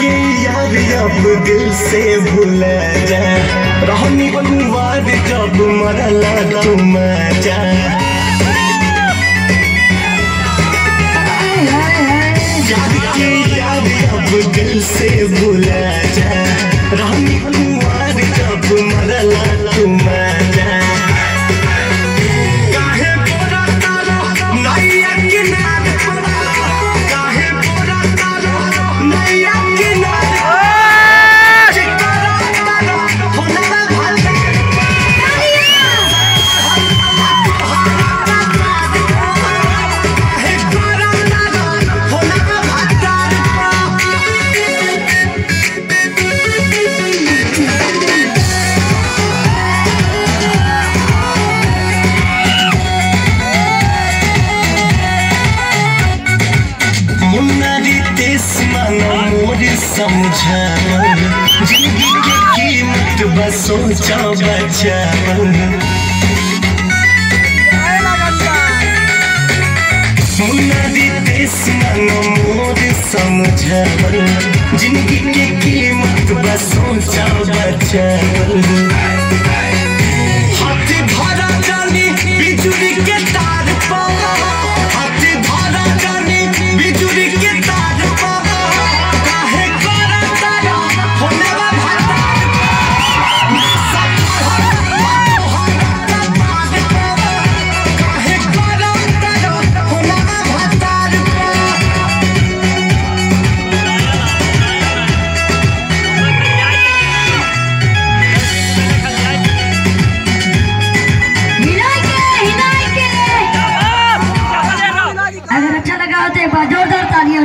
के यार अब दिल से भूल जा रहनी बनवाद जब मरला तुम जा यार के यार अब दिल माना समझा ज़िंदगी के कीमत बस सोचा बचा मोर ज़िंदगी की कीमत बस सोचा बचावन। जोरदार तालियाँ